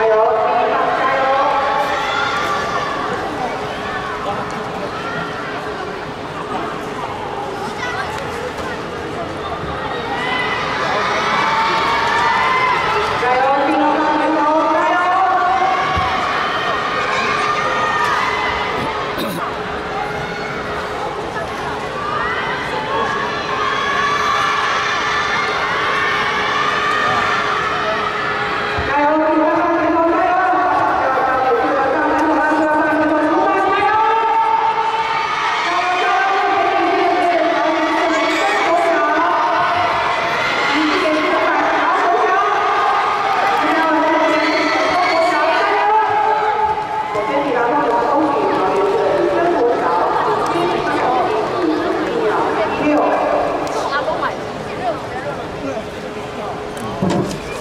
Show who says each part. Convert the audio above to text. Speaker 1: I
Speaker 2: Thank you.